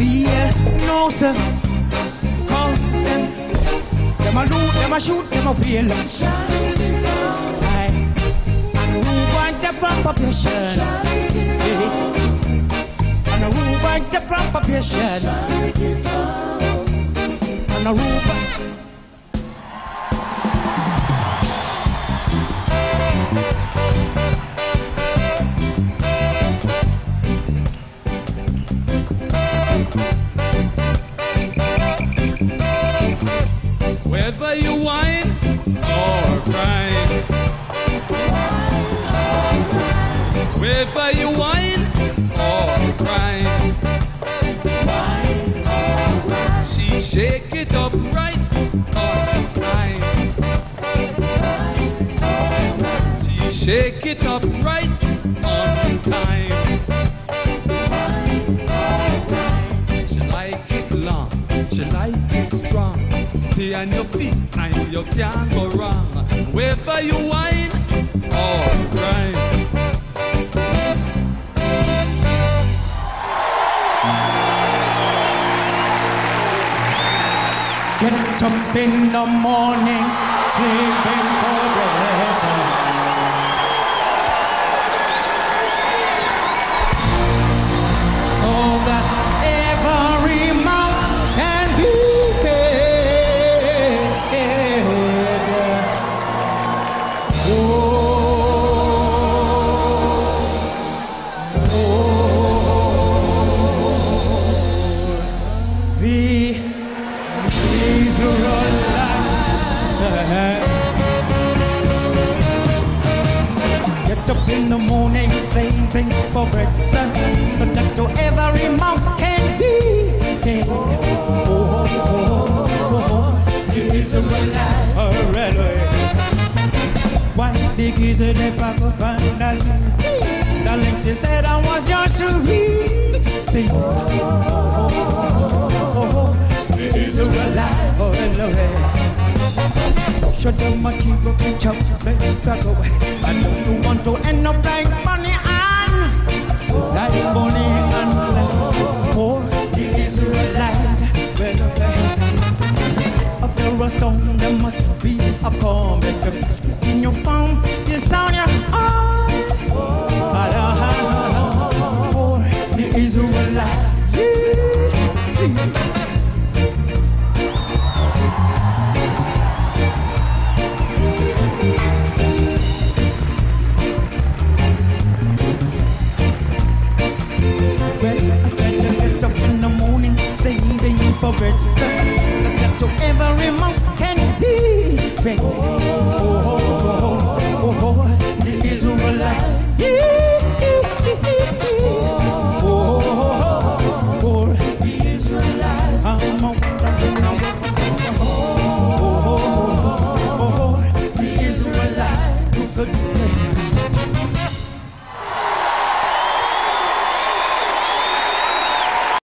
y no sir, call Them a loot, them a shoot, them a wheel. Aye. And who want the proper patient? Yeah. And who want the proper patient? And who Whether you whine or grind. Whether you whine or grind. She shake it up right on time. She shake it up right on time. She like it long, she like it strong. Stay on your feet and you can't go wrong. Wherever you whine grind. Get up in the morning, sleeping for blessing. So in the morning, slaving for son, so that your every mouth can be fed. Oh, oh, oh, oh, the Israelites. Hallelujah. Why the kids in the back of us? The lady said I was yours to read. Say, Shut them a keep up and chop, suck away. I you want to end up like money and like money and like poor the Israelite. Well, up there a stone, there must be a comment. In your phone, you sound your oh, poor the Israelite. Bread, sir, so that to every mouth can be fed. Oh, oh, oh, oh, oh. Oh, oh, oh, the oh, oh, oh, Israelite. Good